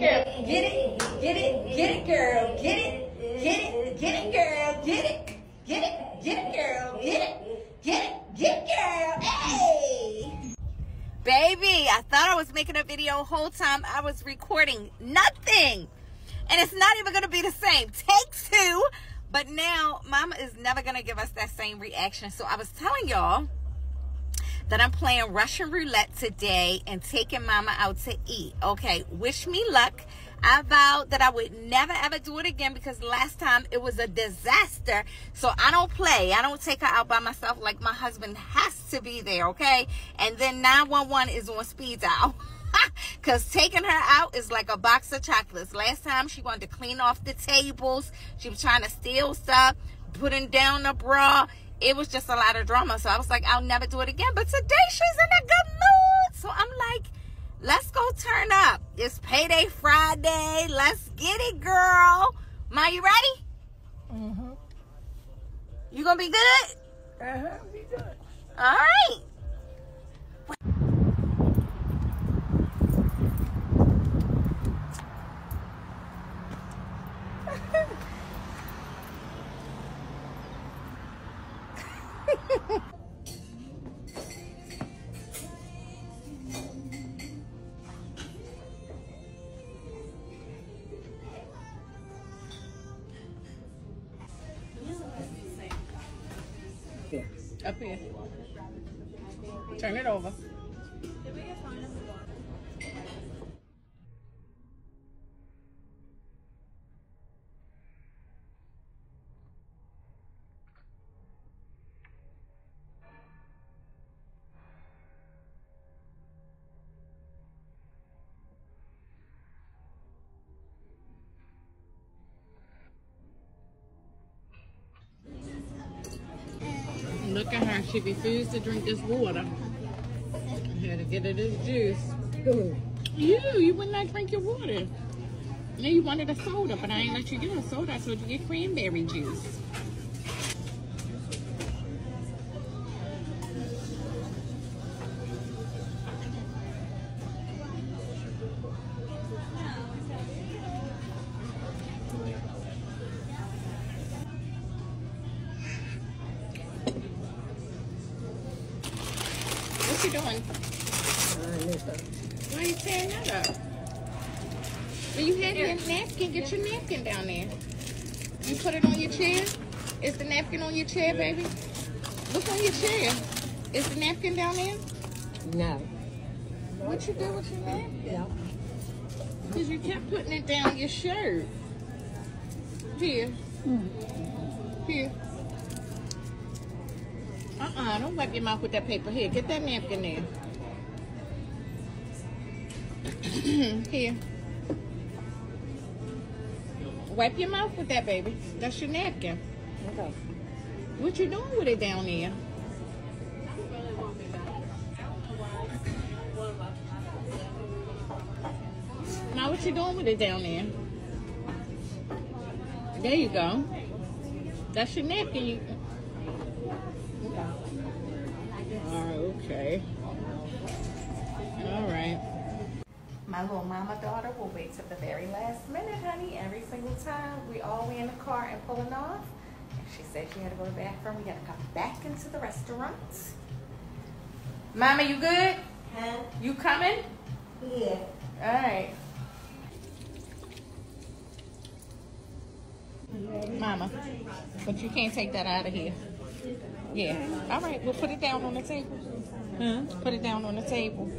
Get it, get it, get it, girl, get it, get it, get it, girl, get it, get it, get it, girl, get it, get it, get it, girl, hey! Baby, I thought I was making a video whole time I was recording nothing. And it's not even gonna be the same. Take two. But now mama is never gonna give us that same reaction. So I was telling y'all that I'm playing Russian roulette today and taking mama out to eat. Okay, wish me luck. I vowed that I would never ever do it again because last time it was a disaster. So I don't play. I don't take her out by myself like my husband has to be there, okay? And then 911 is on speed dial. Because taking her out is like a box of chocolates. Last time she wanted to clean off the tables. She was trying to steal stuff, putting down the bra it was just a lot of drama. So I was like, I'll never do it again. But today she's in a good mood. So I'm like, let's go turn up. It's payday Friday. Let's get it, girl. Ma, you ready? Mm-hmm. You gonna be good? Uh-huh, be good. All right. Up here. Turn it over. Look at her. She refused to drink this water. I had to get her this juice. You, you would not drink your water. Now you wanted a soda, but I ain't let you get a soda. I told you get cranberry juice. What you doing? Why are you tearing that up? Do you have your napkin? Get your napkin down there. You put it on your chair? Is the napkin on your chair, baby? Look on your chair. Is the napkin down there? No. What you do with your napkin? Yeah. Because you kept putting it down your shirt. Here. Hmm. Here. Uh-uh, don't wipe your mouth with that paper. Here, get that napkin there. Here. Wipe your mouth with that, baby. That's your napkin. Okay. What you doing with it down there? Now what you doing with it down there? There you go. That's your napkin. You... Oh, okay. All right. My little mama daughter will wait till the very last minute, honey. Every single time we all we in the car and pulling off. And she said she had to go to the bathroom. We got to come back into the restaurant. Mama, you good? Huh? You coming? Yeah. All right. Mama, but you can't take that out of here. Yeah. All right, we'll put it down on the table. Huh? Put it down on the table.